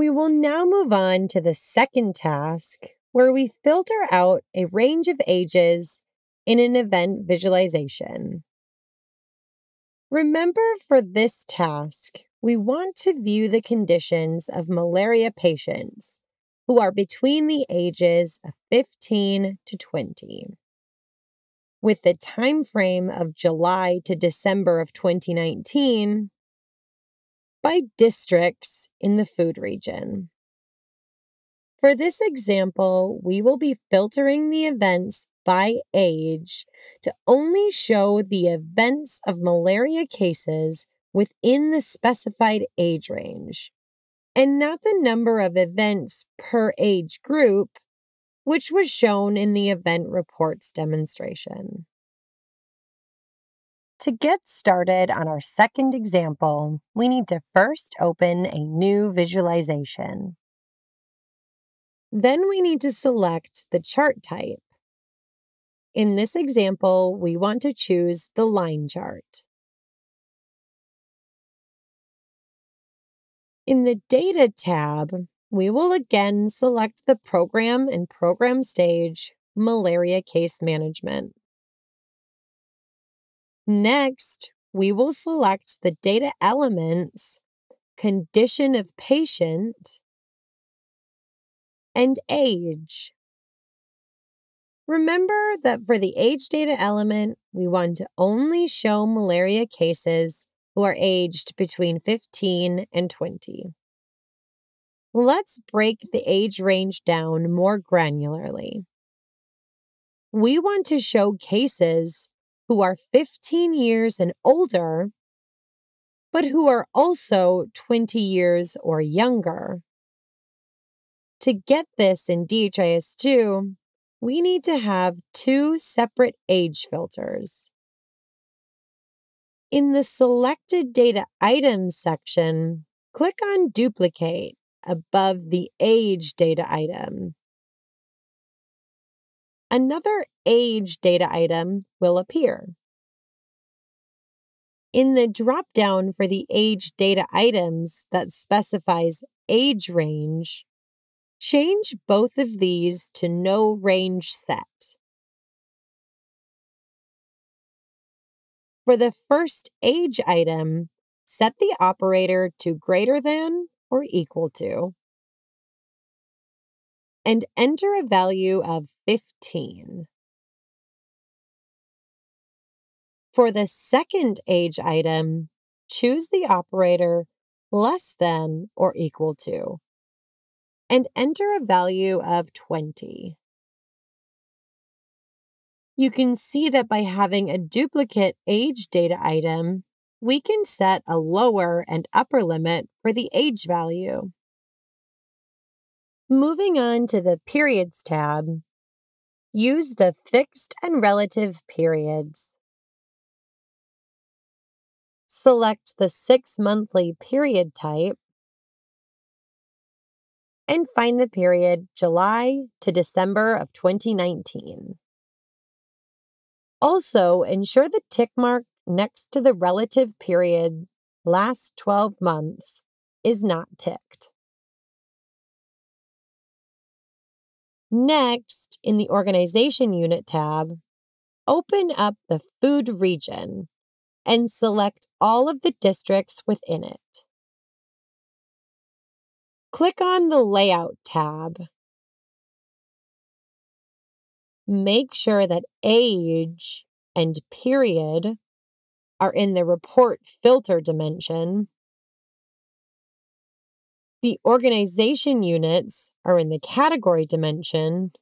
We will now move on to the second task, where we filter out a range of ages in an event visualization. Remember, for this task, we want to view the conditions of malaria patients who are between the ages of 15 to 20. With the time frame of July to December of 2019, by districts in the food region. For this example, we will be filtering the events by age to only show the events of malaria cases within the specified age range, and not the number of events per age group, which was shown in the event reports demonstration. To get started on our second example, we need to first open a new visualization. Then we need to select the chart type. In this example, we want to choose the line chart. In the Data tab, we will again select the Program and Program Stage Malaria Case Management. Next, we will select the data elements, condition of patient, and age. Remember that for the age data element, we want to only show malaria cases who are aged between 15 and 20. Let's break the age range down more granularly. We want to show cases who are 15 years and older, but who are also 20 years or younger. To get this in DHIS2, we need to have two separate age filters. In the Selected Data Items section, click on Duplicate above the Age data item another age data item will appear. In the dropdown for the age data items that specifies age range, change both of these to no range set. For the first age item, set the operator to greater than or equal to and enter a value of 15. For the second age item, choose the operator less than or equal to and enter a value of 20. You can see that by having a duplicate age data item, we can set a lower and upper limit for the age value. Moving on to the Periods tab, use the Fixed and Relative Periods. Select the six monthly period type and find the period July to December of 2019. Also, ensure the tick mark next to the relative period last 12 months is not ticked. Next, in the Organization Unit tab, open up the Food region and select all of the districts within it. Click on the Layout tab. Make sure that age and period are in the Report Filter dimension the organization units are in the category dimension,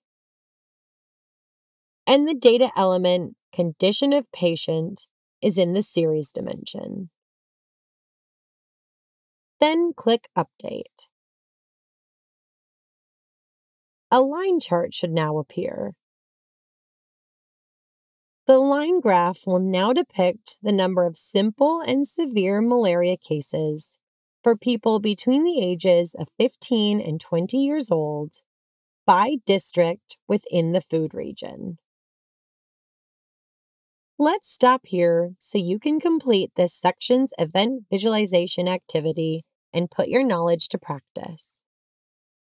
and the data element condition of patient is in the series dimension. Then click Update. A line chart should now appear. The line graph will now depict the number of simple and severe malaria cases for people between the ages of 15 and 20 years old by district within the food region. Let's stop here so you can complete this section's event visualization activity and put your knowledge to practice.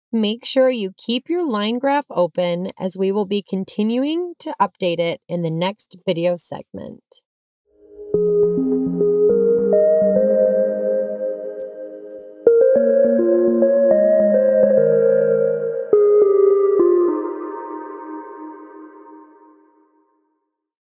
Make sure you keep your line graph open as we will be continuing to update it in the next video segment.